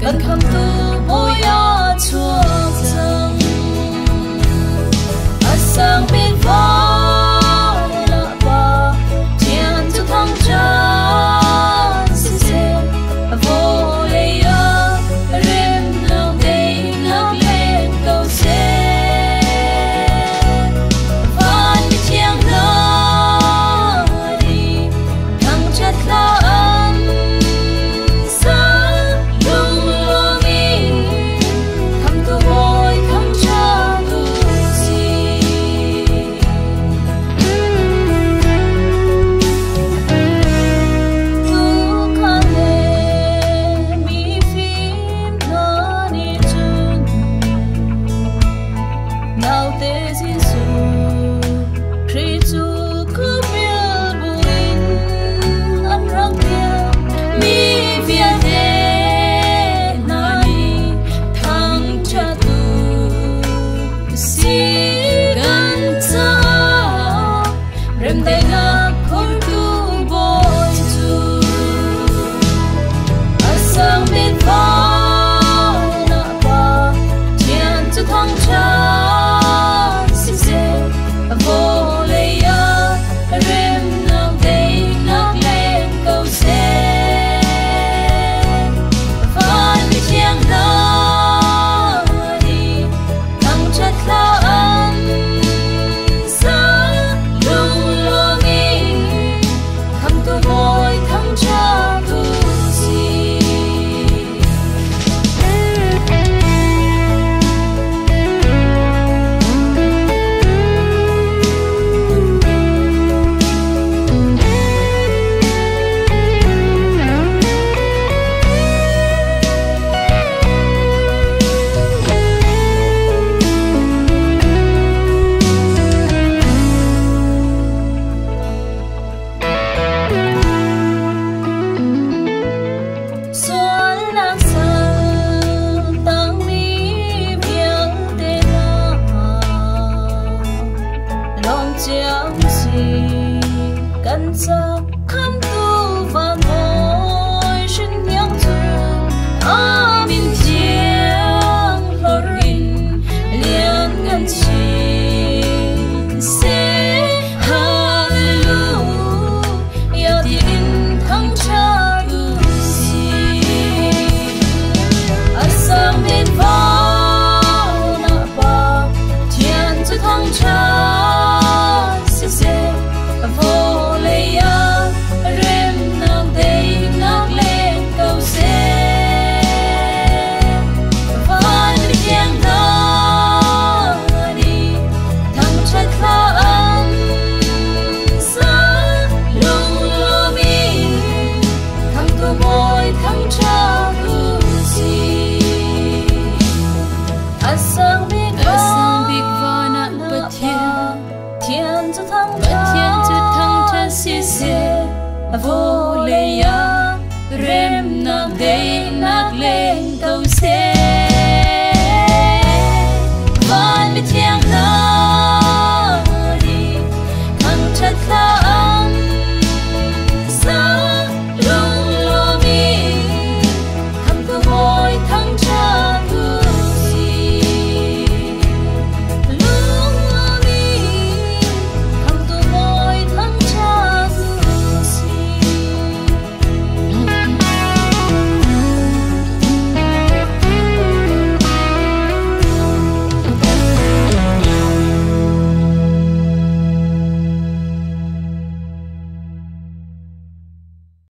Cần 托 våler jag lämna dig?